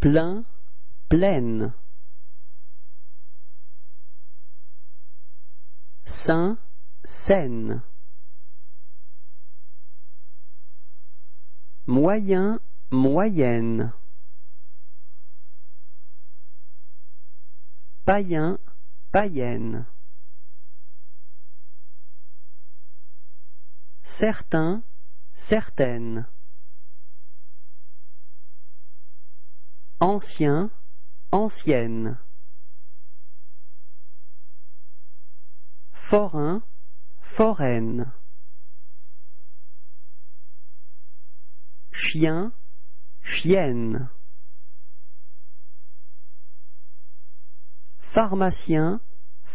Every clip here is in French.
plein, pleine. Saint, Seine. Moyen, moyenne. Païen, païenne. Certain, certaine. Ancien, ancienne. Forain, foraine. Chien, chienne. Pharmacien,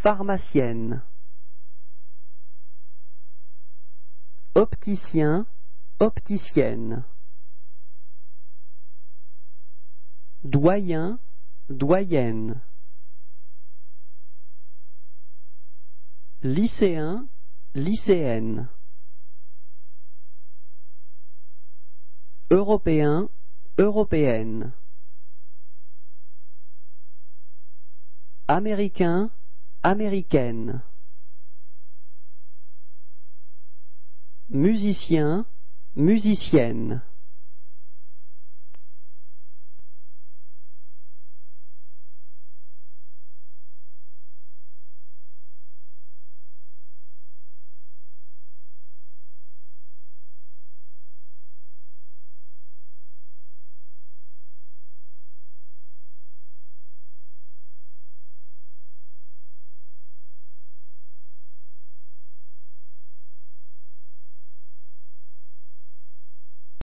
pharmacienne. Opticien, opticienne. Doyen, doyenne. Lycéen, lycéenne. Européen, européenne. Américain, américaine. Musicien, musicienne.